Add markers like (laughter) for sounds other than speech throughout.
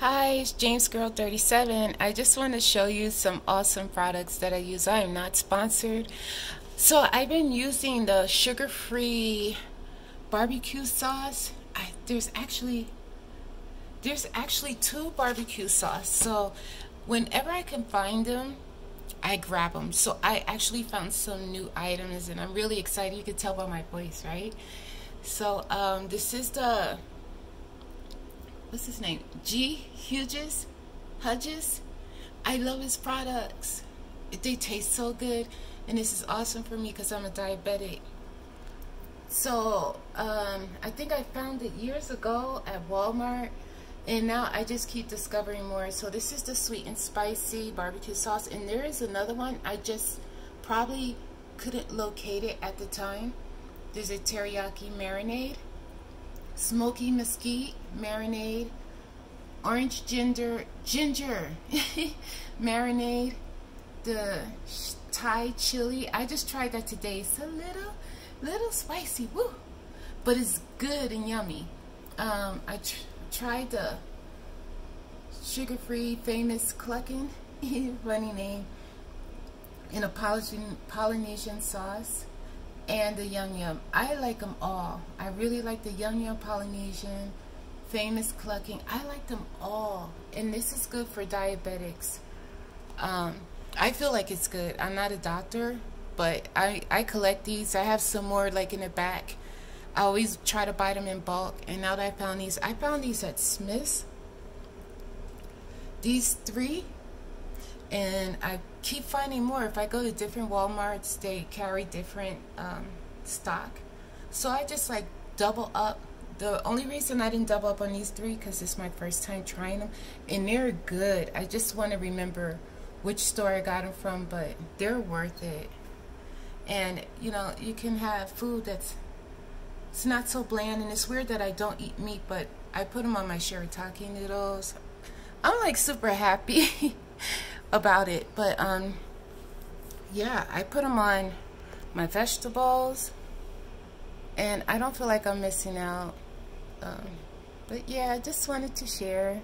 Hi, it's James Girl 37. I just want to show you some awesome products that I use. I am not sponsored. So I've been using the sugar-free barbecue sauce. I, there's actually there's actually two barbecue sauce. So whenever I can find them, I grab them. So I actually found some new items and I'm really excited. You can tell by my voice, right? So um, this is the what's his name? G Hughes, Hudges. I love his products. They taste so good, and this is awesome for me because I'm a diabetic. So um, I think I found it years ago at Walmart, and now I just keep discovering more. So this is the sweet and spicy barbecue sauce, and there is another one I just probably couldn't locate it at the time. There's a teriyaki marinade smoky mesquite marinade, orange ginger ginger (laughs) marinade, the Thai chili. I just tried that today. It's a little little spicy, woo, but it's good and yummy. Um, I tr tried the sugar-free famous clucking, (laughs) funny name, in a Polynesian sauce and the Yum Yum. I like them all. I really like the Yum Yum Polynesian, famous clucking. I like them all. And this is good for diabetics. Um, I feel like it's good. I'm not a doctor, but I, I collect these. I have some more like in the back. I always try to buy them in bulk. And now that I found these, I found these at Smith's. These three and I keep finding more. If I go to different Walmarts, they carry different um, stock. So I just like double up. The only reason I didn't double up on these three because it's my first time trying them, and they're good. I just want to remember which store I got them from, but they're worth it. And you know, you can have food that's it's not so bland, and it's weird that I don't eat meat, but I put them on my shirataki noodles. I'm like super happy. (laughs) about it. But um, yeah, I put them on my vegetables, and I don't feel like I'm missing out. Um, but yeah, I just wanted to share.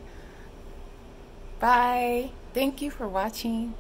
Bye. Thank you for watching.